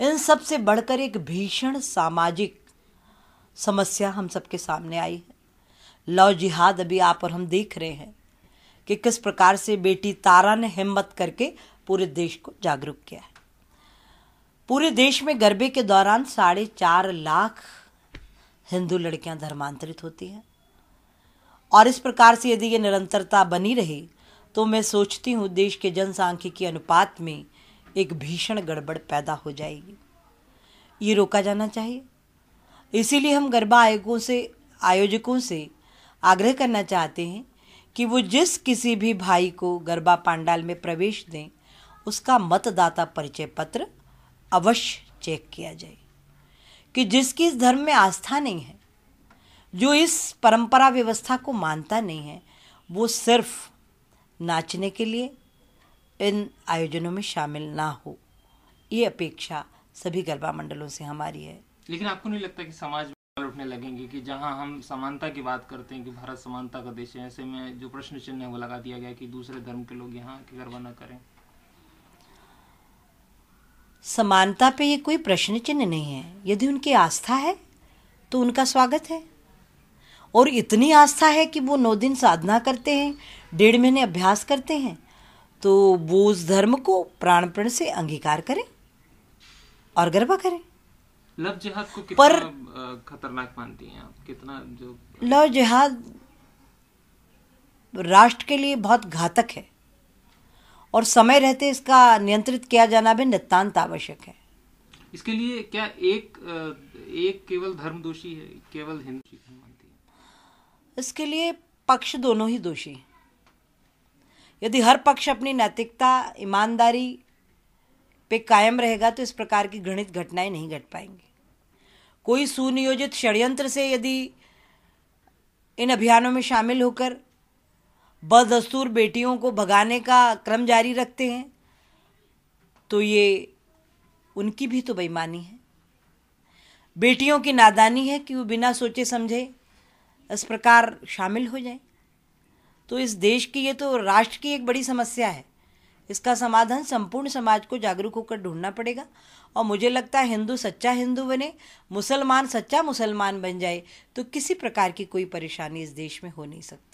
इन सबसे बढ़कर एक भीषण सामाजिक समस्या हम सबके सामने आई है। लव जिहाद अभी आप और हम देख रहे हैं कि किस प्रकार से बेटी तारा ने हिम्मत करके पूरे देश को जागरूक किया है। पूरे देश में गरबे के दौरान साढ़े चार लाख हिंदू लड़कियाँ धर्मांतरित होती हैं। और इस प्रकार से यदि ये निरंतरता बनी रही तो मैं सोचती हूँ देश के जनसांख्यिकी अनुपात में एक भीषण गड़बड़ पैदा हो जाएगी। ये रोका जाना चाहिए। इसीलिए हम गरबा आयोगों से, आयोजकों से आग्रह करना चाहते हैं कि वो जिस किसी भी भाई को गरबा पांडाल में प्रवेश दें, उसका मतदाता परिचय पत्र अवश्य चेक किया जाए। कि जिसकी इस धर्म में आस्था नहीं है, जो इस परंपरा व्यवस्था को मानता नहीं है, वो सिर्फ़ नाचने के लिए इन आयोजनों में शामिल ना हो। ये अपेक्षा सभी गरबा मंडलों से हमारी है। लेकिन आपको नहीं लगता कि समाज में उठने लगेंगे कि जहाँ हम समानता की बात करते हैं कि भारत समानता का देश है ऐसे में जो प्रश्न चिन्ह है वो लगा दिया गया कि दूसरे धर्म के लोग यहाँ के गरबा न करें? समानता पे ये कोई प्रश्न चिन्ह नहीं है। यदि उनकी आस्था है तो उनका स्वागत है। और इतनी आस्था है कि वो नौ दिन साधना करते हैं डेढ़ महीने अभ्यास करते हैं तो वो उस धर्म को प्राणपण से अंगीकार करें और गरबा करें। लव जिहाद को कितना पर, खतरनाक मानती हैं आप? कितना जो लव जिहाद राष्ट्र के लिए बहुत घातक है और समय रहते इसका नियंत्रित किया जाना भी नितान्त आवश्यक है। इसके लिए क्या एक एक केवल धर्म दोषी है केवल हिंदू मानती है? इसके लिए पक्ष दोनों ही दोषी हैं। यदि हर पक्ष अपनी नैतिकता, ईमानदारी पे कायम रहेगा तो इस प्रकार की घृणित घटनाएँ नहीं घट पाएँगी। कोई सुनियोजित षड्यंत्र से यदि इन अभियानों में शामिल होकर बदस्तूर बेटियों को भगाने का क्रम जारी रखते हैं तो ये उनकी भी तो बेईमानी है। बेटियों की नादानी है कि वो बिना सोचे समझे इस प्रकार शामिल हो जाए। तो इस देश की ये तो राष्ट्र की एक बड़ी समस्या है। इसका समाधान संपूर्ण समाज को जागरूक होकर ढूंढना पड़ेगा। और मुझे लगता है हिंदू सच्चा हिंदू बने, मुसलमान सच्चा मुसलमान बन जाए तो किसी प्रकार की कोई परेशानी इस देश में हो नहीं सकती।